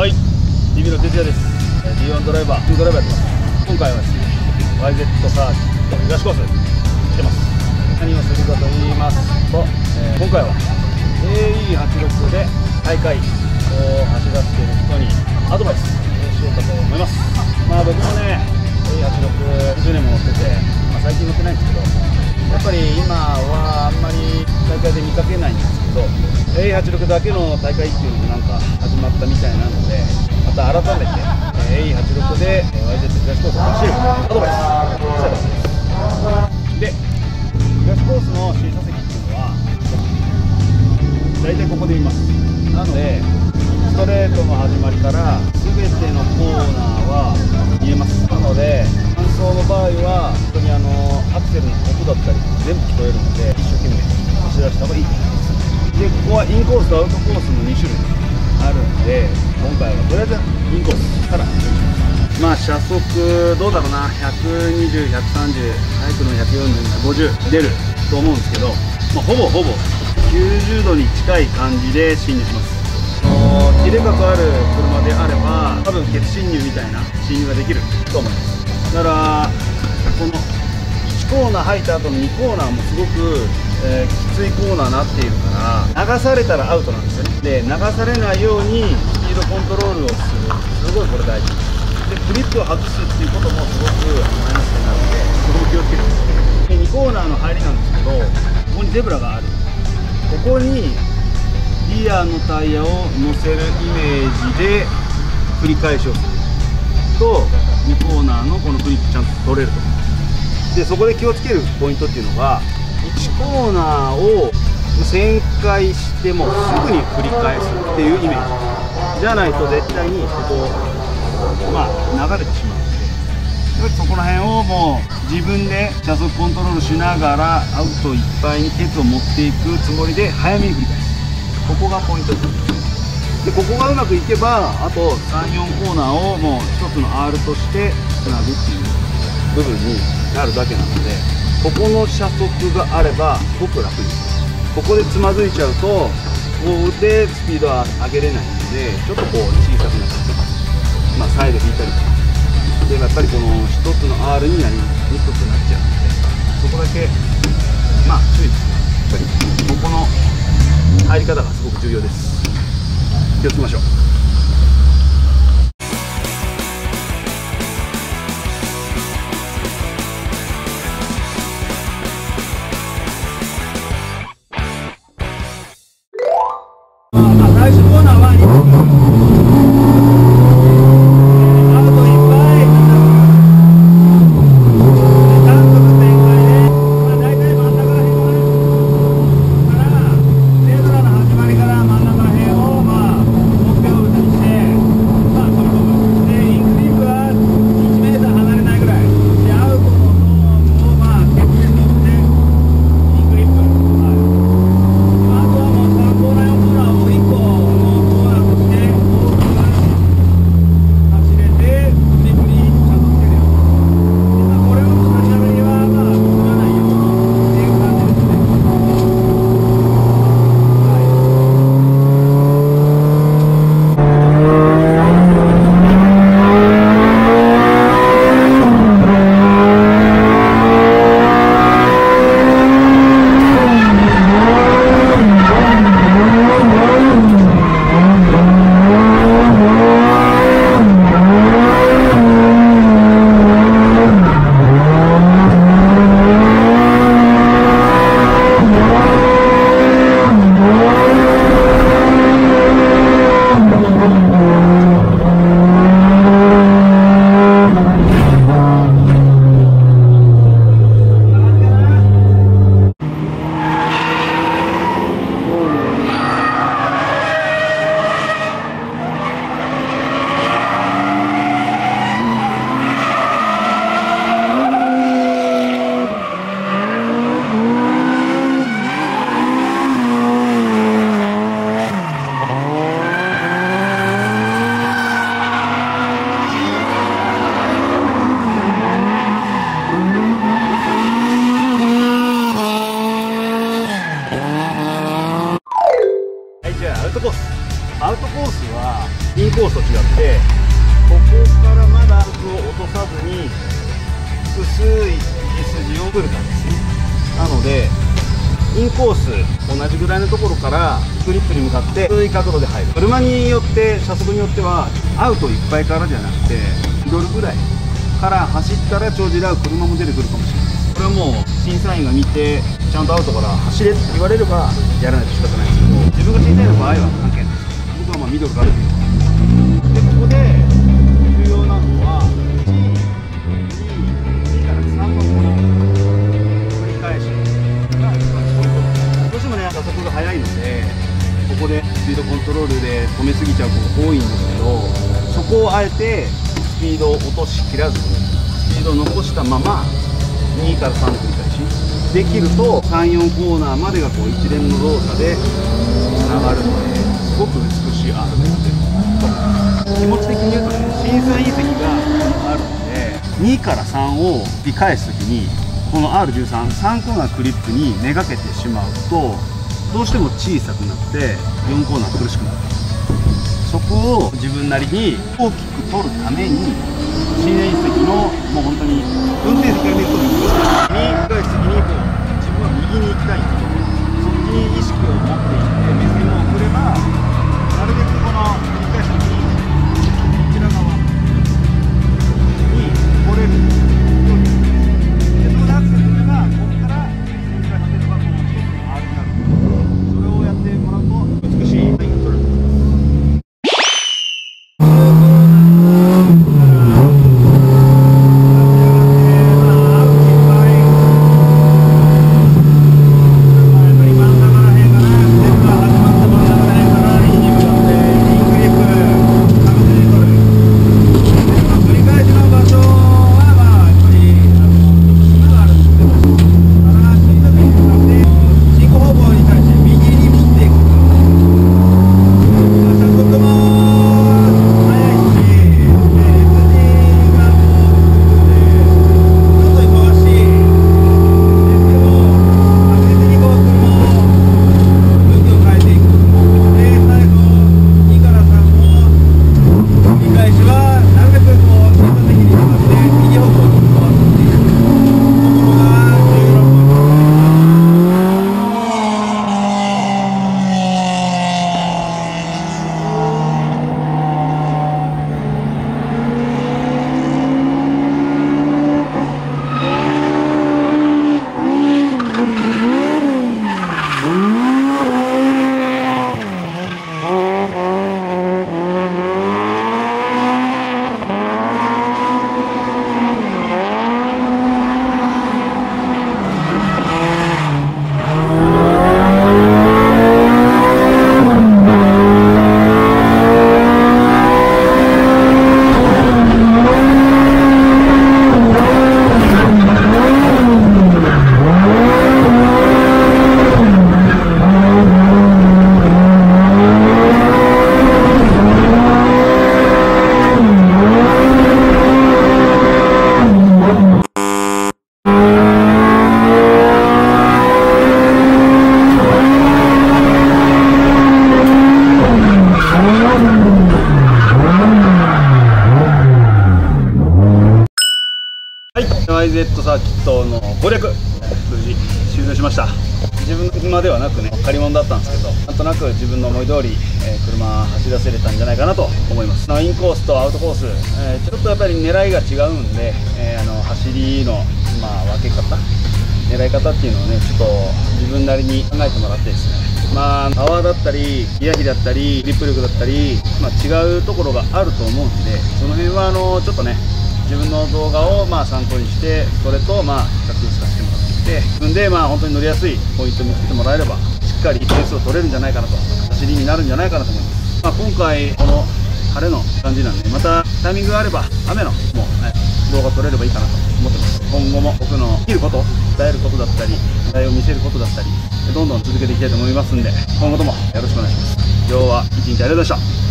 はい。DB の哲也です。D1 ドライバー。2ドライバーやってます。今回はですね YZ サーキット東コース来てます。何をするかと言いますと、えー、今回は AE86 で大会を走らせている人にアドバイスをしようかと思います。まあ僕 A86 だけの大会っていうのもなんか始まったみたいなのでまた改めて A86 で YZ 東コースを走るアドバイスしたいと思いますで東コースの審査席っていうのは大体ここで見ます。なのでストレートの始まりから全てのコーナーは見えます。なので乾燥の場合は本当にあのアクセルの音だったり全部聞こえるので一生懸命走らせた方がいい。でここはインコースとアウトコースの2種類あるんで今回はとりあえずインコースから。まあ車速どうだろうな。120130早くの140150出ると思うんですけど、まあ、ほぼほぼ90度に近い感じで進入します。入れ角ある車であれば多分欠進入みたいな進入ができると思います。だからこの1コーナー入った後の2コーナーもすごく、えー、きついコーナーになっているから流されたらアウトなんですよね。で流されないようにスピードコントロールをする。すごいこれ大事。でクリップを外すっていうこともすごくマイナスになるのでそこも気をつけてますで2コーナーの入りなんですけどここにゼブラがある。ここにリアのタイヤを乗せるイメージで繰り返しをすると2コーナーのこのクリップちゃんと取れると。でそこで気をつけるポイントっていうのが1コーナーを旋回してもすぐに繰り返すっていうイメージじゃないと絶対にここまあ流れてしまう。のでそこら辺をもう自分で車速コントロールしながらアウトいっぱいにケツを持っていくつもりで早めに繰り返すここがポイントですでここがうまくいけばあと34コーナーをもう1つの R としてつなぐっていう部分になるだけなので。ここの車速があればすごく楽です。ここでつまずいちゃうとこうでスピードは上げれないのでちょっとこう小さくなったりとか、まあ、サイド引いたりとか。でやっぱりこの1つの R になりにくくなっちゃう。のでそこだけまあ注意。ですねやっぱりここの入り方がすごく重要です気をつけましょう。トコースアウトコースはインコースと違ってここからまだ奥を落とさずに薄い筋をくる感じですね。なのでインコース同じぐらいのところからグリップに向かって薄い角度で入る。車によって車速によってはアウトいっぱいからじゃなくてミドルぐらいから走ったら長寿で合う車も出てくるかもしれない。これはもう審査員が見てちゃんとアウトから走れって言われればやらないと仕方ないですけど自分が審査員の場合は関係ない僕はまあミドルからでいいでここで重要なのは2から3のこの繰り返しが一番ポイントどうしてもね加速が速いのでここでスピードコントロールで止めすぎちゃう子が多いんですけどそこをあえてスピードを落としきらずにスピードを残したまま2から3繰り返しできると34コーナーまでがこう一連の動作でつながるのですごく美しい R が出る気持ち的に言うとね審査員席があるので2から3を繰り返す時にこの R133 コーナークリップにめがけてしまうとどうしても小さくなって4コーナー苦しくなるそこを自分なりに大きく取るために新縁席のもう本当に運転席から見ると右に深い席にこう自分は右に行きたいんでそっの攻略。無事終了しました。自分の車ではなくね借り物だったんですけどなんとなく自分の思い通り、えー車走らせれたんじゃないかなと思います。インコースとアウトコース、えーちょっとやっぱり狙いが違うんで、えーあの走りの、まあ、分け方狙い方っていうのをねちょっと自分なりに考えてもらってですね。まあパワーだったりギア比だったりリップ力だったり、まあ、違うところがあると思うんでその辺はあのちょっとね自分の動画をまあ参考にしてそれとまあ比較させてもらって自分でまあ本当に乗りやすいポイントを見つけてもらえればしっかり点数を取れるんじゃないかなと走りになるんじゃないかなと思います、まあ、今回この晴れの感じなんでまたタイミングがあれば雨のもう、ね、動画撮れればいいかなと思ってます。今後も僕の生きること伝えることだったり時代を見せることだったりどんどん続けていきたいと思いますんで今後ともよろしくお願いします。今日は一日ありがとうございました。